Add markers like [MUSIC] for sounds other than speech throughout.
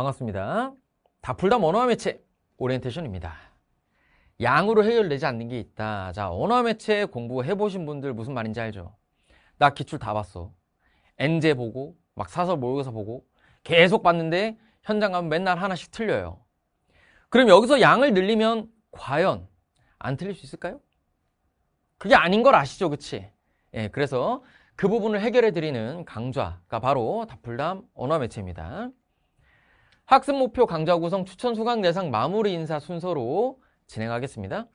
반갑습니다. 다 풀다 언어와 매체 오리엔테이션입니다. 양으로 해결되지 않는 게 있다. 자, 언어와 매체 공부해 보신 분들 무슨 말인지 알죠? 나 기출 다 봤어. 엔제 보고 막 사설 모의고사 보고 계속 봤는데 현장 가면 맨날 하나씩 틀려요. 그럼 여기서 양을 늘리면 과연 안 틀릴 수 있을까요? 그게 아닌 걸 아시죠, 그치? 예, 그래서 그 부분을 해결해 드리는 강좌가 바로 다풀담 언어 매체입니다. 학습 목표 강좌 구성 추천 수강 대상 마무리 인사 순서로 진행하겠습니다.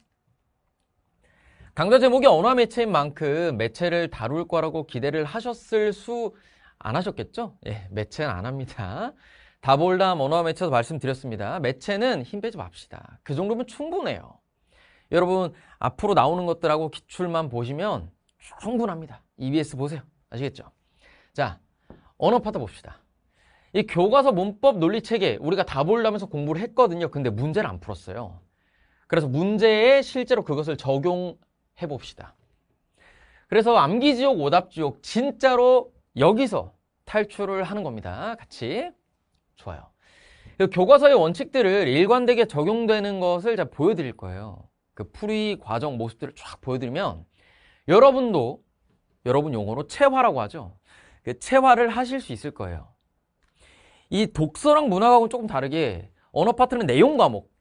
강좌 제목이 언어 매체인 만큼 매체를 다룰 거라고 기대를 하셨을 수 안 하셨겠죠? 예, 매체는 안 합니다. 다볼담 언어 매체도 말씀드렸습니다. 매체는 힘 빼지 맙시다. 그 정도면 충분해요. 여러분 앞으로 나오는 것들하고 기출만 보시면 충분합니다. EBS 보세요. 아시겠죠? 자, 언어 파트 봅시다. 이 교과서 문법 논리 체계 우리가 다 보려면서 공부를 했거든요. 근데 문제를 안 풀었어요. 그래서 문제에 실제로 그것을 적용해 봅시다. 그래서 암기지옥, 오답지옥 진짜로 여기서 탈출을 하는 겁니다. 같이. 좋아요. 교과서의 원칙들을 일관되게 적용되는 것을 제가 보여드릴 거예요. 그 풀이 과정 모습들을 쫙 보여드리면 여러분도 여러분 용어로 체화라고 하죠. 그 체화를 하실 수 있을 거예요. 이 독서랑 문학하고는 조금 다르게 언어 파트는 내용 과목,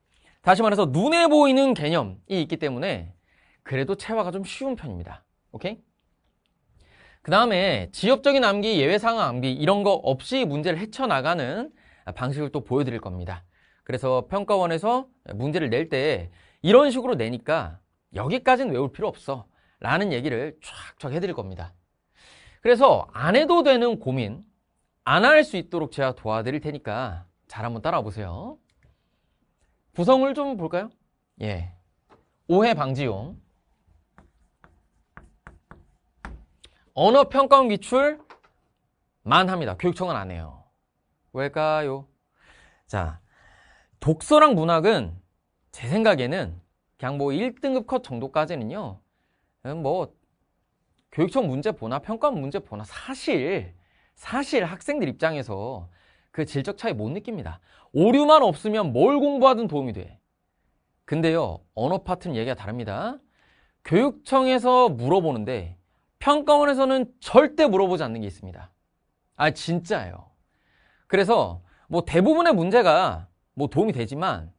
다시 말해서 눈에 보이는 개념이 있기 때문에 그래도 체화가 좀 쉬운 편입니다. 오케이? 그 다음에 지엽적인 암기, 예외상황 암기 이런 거 없이 문제를 헤쳐나가는 방식을 또 보여드릴 겁니다. 그래서 평가원에서 문제를 낼 때 이런 식으로 내니까 여기까지는 외울 필요 없어 라는 얘기를 쫙쫙 해드릴 겁니다. 그래서 안 해도 되는 고민 안 할 수 있도록 제가 도와드릴 테니까 잘 한번 따라와 보세요. 구성을 좀 볼까요? 예. 오해 방지용. 언어 평가원 기출만 합니다. 교육청은 안 해요. 왜일까요? 자, 독서랑 문학은 제 생각에는 그냥 뭐 1등급 컷 정도까지는요. 뭐 교육청 문제 보나 평가원 문제 보나 사실 사실 학생들 입장에서 그 질적 차이 못 느낍니다. 오류만 없으면 뭘 공부하든 도움이 돼. 근데요, 언어 파트는 얘기가 다릅니다. 교육청에서 물어보는데 평가원에서는 절대 물어보지 않는 게 있습니다. 아, 진짜예요. 그래서 뭐 대부분의 문제가 뭐 도움이 되지만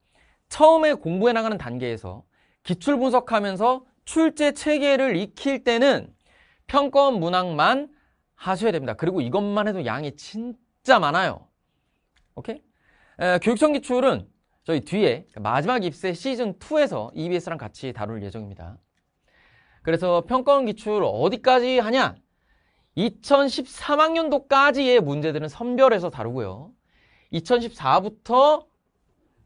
처음에 공부해 나가는 단계에서 기출 분석하면서 출제 체계를 익힐 때는 평가원 문항만 하셔야 됩니다. 그리고 이것만 해도 양이 진짜 많아요. 오케이? 에, 교육청 기출은 저희 뒤에 마지막 입세 시즌 2에서 EBS랑 같이 다룰 예정입니다. 그래서 평가원 기출 어디까지 하냐? 2013학년도까지의 문제들은 선별해서 다루고요. 2014부터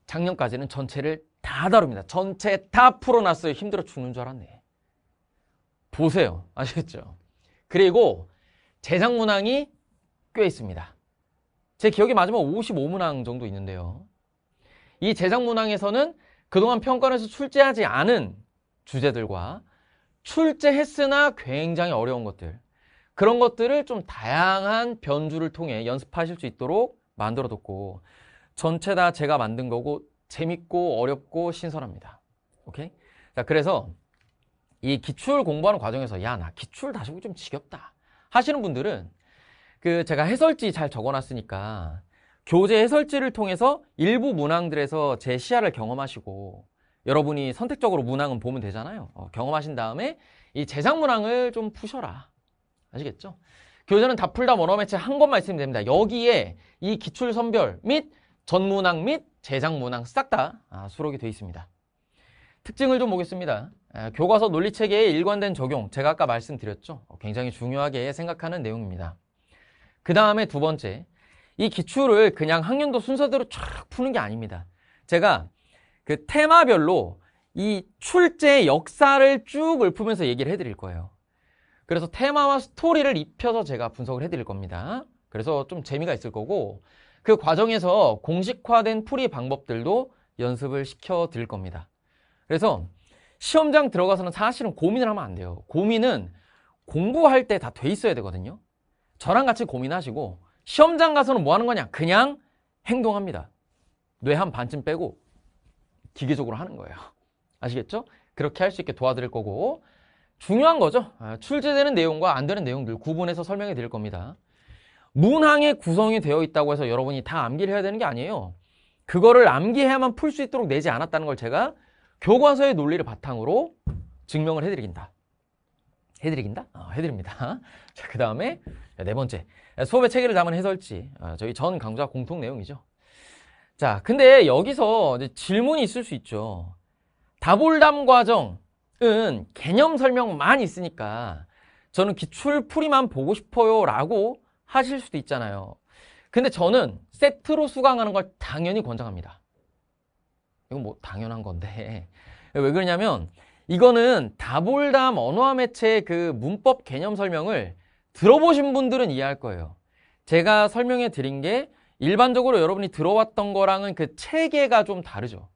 작년까지는 전체를 다 다룹니다. 전체 다 풀어놨어요. 힘들어 죽는 줄 알았네. 보세요. 아시겠죠? 그리고 제작 문항이 꽤 있습니다. 제 기억에 맞으면 55문항 정도 있는데요. 이 제작 문항에서는 그동안 평가원에서 출제하지 않은 주제들과 출제했으나 굉장히 어려운 것들 그런 것들을 좀 다양한 변주를 통해 연습하실 수 있도록 만들어뒀고 전체 다 제가 만든 거고 재밌고 어렵고 신선합니다. 오케이? 자, 그래서 이 기출 공부하는 과정에서 야, 나 기출 다시 보기 좀 지겹다 하시는 분들은 그 제가 해설지 잘 적어놨으니까 교재 해설지를 통해서 일부 문항들에서 제 시야를 경험하시고 여러분이 선택적으로 문항은 보면 되잖아요. 어, 경험하신 다음에 이 제작 문항을 좀 푸셔라. 아시겠죠? 교재는 다 풀다 원어매체 한 것만 있으면 됩니다. 여기에 이 기출 선별 및 전문항 및 제작 문항 싹다 아, 수록이 되어 있습니다. 특징을 좀 보겠습니다. 아, 교과서 논리체계의 일관된 적용, 제가 아까 말씀드렸죠. 어, 굉장히 중요하게 생각하는 내용입니다. 그 다음에 두 번째, 이 기출을 그냥 학년도 순서대로 쫙 푸는 게 아닙니다. 제가 그 테마별로 이 출제 역사를 쭉 읊으면서 얘기를 해드릴 거예요. 그래서 테마와 스토리를 입혀서 제가 분석을 해드릴 겁니다. 그래서 좀 재미가 있을 거고 그 과정에서 공식화된 풀이 방법들도 연습을 시켜 드릴 겁니다. 그래서 시험장 들어가서는 사실은 고민을 하면 안 돼요. 고민은 공부할 때 다 돼 있어야 되거든요. 저랑 같이 고민하시고 시험장 가서는 뭐 하는 거냐? 그냥 행동합니다. 뇌 한 반쯤 빼고 기계적으로 하는 거예요. [LAUGHS] 아시겠죠? 그렇게 할 수 있게 도와드릴 거고 중요한 거죠. 아, 출제되는 내용과 안 되는 내용들 구분해서 설명해 드릴 겁니다. 문항의 구성이 되어 있다고 해서 여러분이 다 암기를 해야 되는 게 아니에요. 그거를 암기해야만 풀 수 있도록 내지 않았다는 걸 제가 교과서의 논리를 바탕으로 증명을 해드리긴다. 해드리긴다? 어, 해드립니다. [LAUGHS] 자, 그 다음에 네 번째. 수업의 체계를 담은 해설지. 아, 저희 전 강좌 공통 내용이죠. 자, 근데 여기서 질문이 있을 수 있죠. 다볼담 과정은 개념 설명만 있으니까 저는 기출 풀이만 보고 싶어요 라고 하실 수도 있잖아요. 근데 저는 세트로 수강하는 걸 당연히 권장합니다. 이건 뭐 당연한 건데 [LAUGHS] 왜 그러냐면 이거는 다볼담 언어와 매체의 그 문법 개념 설명을 들어보신 분들은 이해할 거예요. 제가 설명해 드린 게 일반적으로 여러분이 들어왔던 거랑은 그 체계가 좀 다르죠.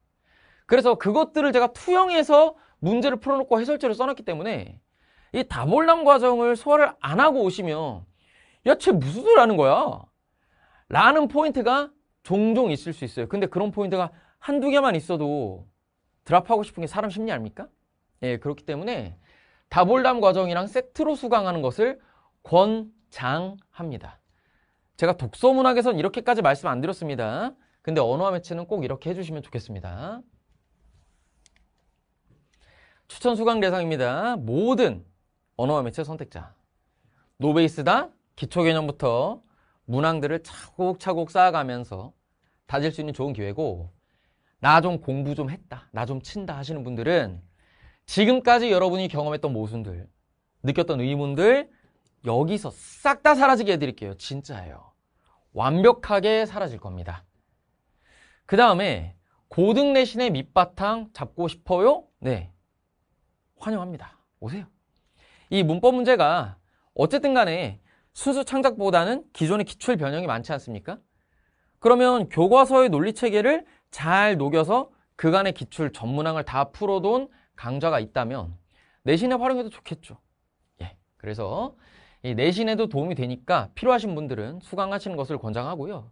그래서 그것들을 제가 투영해서 문제를 풀어놓고 해설지를 써놨기 때문에 이 다볼담 과정을 소화를 안 하고 오시면 야, 쟤 무슨 소리 하는 거야? 라는 포인트가 종종 있을 수 있어요. 근데 그런 포인트가 한두 개만 있어도 drop하고 싶은 게 사람 심리 아닙니까? 예, 그렇기 때문에 다풀담 과정이랑 세트로 수강하는 것을 권장합니다. 제가 독서문학에선 이렇게까지 말씀 안 드렸습니다. 근데 언어와 매체는 꼭 이렇게 해주시면 좋겠습니다. 추천 수강 대상입니다. 모든 언어와 매체 선택자. 노베이스다 기초 개념부터 문항들을 차곡차곡 쌓아가면서 다질 수 있는 좋은 기회고 나 좀 공부 좀 했다. 나 좀 친다 하시는 분들은 지금까지 여러분이 경험했던 모순들, 느꼈던 의문들 여기서 싹 다 사라지게 해드릴게요. 진짜예요. 완벽하게 사라질 겁니다. 그 다음에 고등 내신의 밑바탕 잡고 싶어요? 네. 환영합니다. 오세요. 이 문법 문제가 어쨌든 간에 순수 창작보다는 기존의 기출 변형이 많지 않습니까? 그러면 교과서의 논리 체계를 잘 녹여서 그간의 기출 전문항을 다 풀어둔 강좌가 있다면 내신에 활용해도 좋겠죠. 예. 그래서 이 내신에도 도움이 되니까 필요하신 분들은 수강하시는 것을 권장하고요.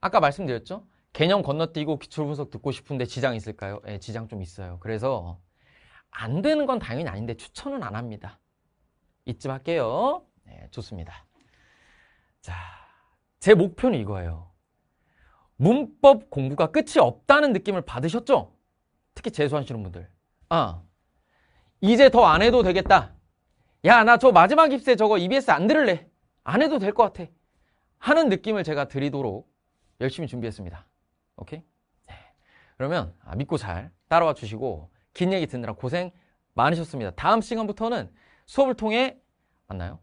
아까 말씀드렸죠? 개념 건너뛰고 기출 분석 듣고 싶은데 지장 있을까요? 예, 지장 좀 있어요. 그래서 안 되는 건 당연히 아닌데 추천은 안 합니다. 이쯤 할게요. 네, 좋습니다. 자, 제 목표는 이거예요. 문법 공부가 끝이 없다는 느낌을 받으셨죠? 특히 재수하시는 분들. 아, 이제 더 안 해도 되겠다. 야, 나 저 마지막 입세 저거 EBS 안 들을래. 안 해도 될 것 같아. 하는 느낌을 제가 드리도록 열심히 준비했습니다. 오케이? 네. 그러면 아, 믿고 잘 따라와 주시고 긴 얘기 듣느라 고생 많으셨습니다. 다음 시간부터는 수업을 통해 만나요.